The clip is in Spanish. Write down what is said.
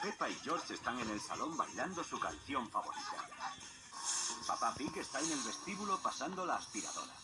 Peppa y George están en el salón bailando su canción favorita. Papá Pig está en el vestíbulo pasando la aspiradora.